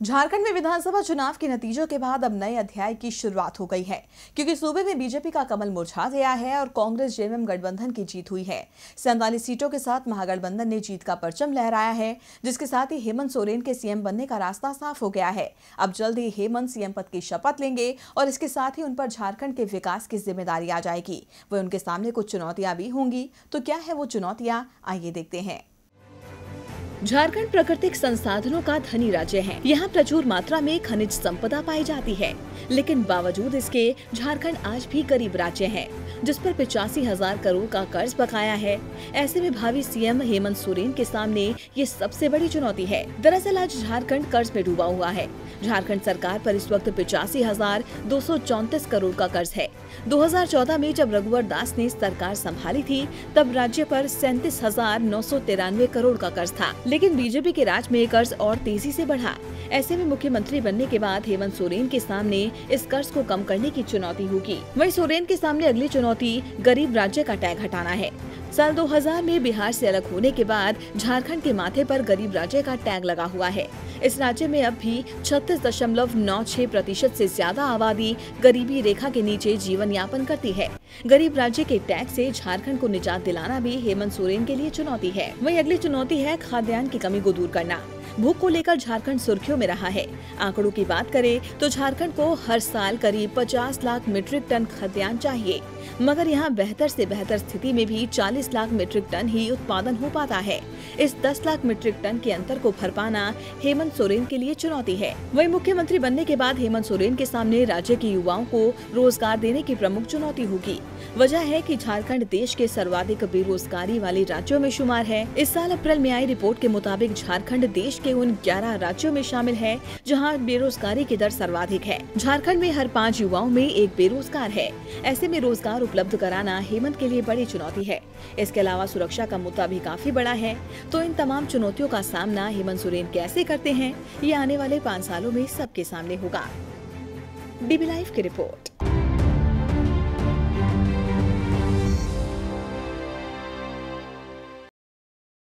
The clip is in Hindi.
झारखंड में विधानसभा चुनाव के नतीजों के बाद अब नए अध्याय की शुरुआत हो गई है, क्योंकि सूबे में बीजेपी का कमल मुरझा गया है और कांग्रेस, जेएमएम गठबंधन की जीत हुई है। सैंतालीस सीटों के साथ महागठबंधन ने जीत का परचम लहराया है, जिसके साथ ही हेमंत सोरेन के सीएम बनने का रास्ता साफ़ हो गया है। अब जल्द ही हेमंत सीएम पद की शपथ लेंगे और इसके साथ ही उन पर झारखंड के विकास की ज़िम्मेदारी आ जाएगी। वह उनके सामने कुछ चुनौतियाँ भी होंगी। तो क्या है वो चुनौतियाँ? आइए देखते हैं। झारखंड प्राकृतिक संसाधनों का धनी राज्य है। यहाँ प्रचुर मात्रा में खनिज संपदा पाई जाती है। लेकिन बावजूद इसके, झारखंड आज भी गरीब राज्य है, जिस पर पिचासी हज़ार करोड़ का कर्ज बकाया है। ऐसे में भावी सीएम हेमंत सोरेन के सामने ये सबसे बड़ी चुनौती है। दरअसल आज झारखंड कर्ज में डूबा हुआ है। झारखंड सरकार पर इस वक्त पिचासी हज़ार दो सौ चौंतीस करोड़ का कर्ज है। 2014 में जब रघुवर दास ने सरकार संभाली थी, तब राज्य पर सैंतीस हज़ार नौ सौ तिरानवे करोड़ का कर्ज था। लेकिन बीजेपी के राज में कर्ज और तेज़ी से बढ़ा। ऐसे में मुख्यमंत्री बनने के बाद हेमंत सोरेन के सामने इस कर्ज को कम करने की चुनौती होगी। वहीं सोरेन के सामने अगली चुनौती, गरीब राज्य का टैग हटाना है। साल 2000 में बिहार से अलग होने के बाद झारखंड के माथे पर गरीब राज्य का टैग लगा हुआ है। इस राज्य में अब भी छत्तीस दशमलव नौ छह प्रतिशत ऐसी ज़्यादा आबादी गरीबी रेखा के नीचे जीवन यापन करती है। गरीब राज्य के टैग से झारखंड को निजात दिलाना भी हेमंत सोरेन के लिए चुनौती है। वही अगली चुनौती है खाद्यान्न की कमी को दूर करना। भूख को लेकर झारखंड सुर्खियों में रहा है। आंकड़ों की बात करें तो झारखंड को हर साल करीब 50 लाख मीट्रिक टन खाद्यान्न चाहिए। मगर यहाँ बेहतर से बेहतर स्थिति में भी 40 लाख मीट्रिक टन ही उत्पादन हो पाता है। इस 10 लाख मीट्रिक टन के अंतर को भर पाना हेमंत सोरेन के लिए चुनौती है। वही मुख्यमंत्री बनने के बाद हेमंत सोरेन के सामने राज्य के युवाओं को रोज़गार देने की प्रमुख चुनौती होगी। वजह है कि झारखंड देश के सर्वाधिक बेरोजगारी वाले राज्यों में शुमार है। इस साल अप्रैल में आई रिपोर्ट के मुताबिक झारखंड देश के उन 11 राज्यों में शामिल है, जहाँ बेरोजगारी की दर सर्वाधिक है। झारखंड में हर पाँच युवाओं में एक बेरोजगार है। ऐसे में रोज़गार उपलब्ध कराना हेमंत के लिए बड़ी चुनौती है। इसके अलावा सुरक्षा का मुद्दा भी काफ़ी बड़ा है। तो इन तमाम चुनौतियों का सामना हेमंत सोरेन कैसे करते हैं, ये आने वाले पाँच सालों में सबके सामने होगा। डीबी लाइव की रिपोर्ट।